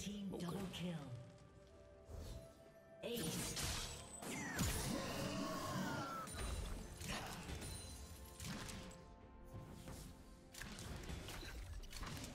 Team okay. double kill. Ace.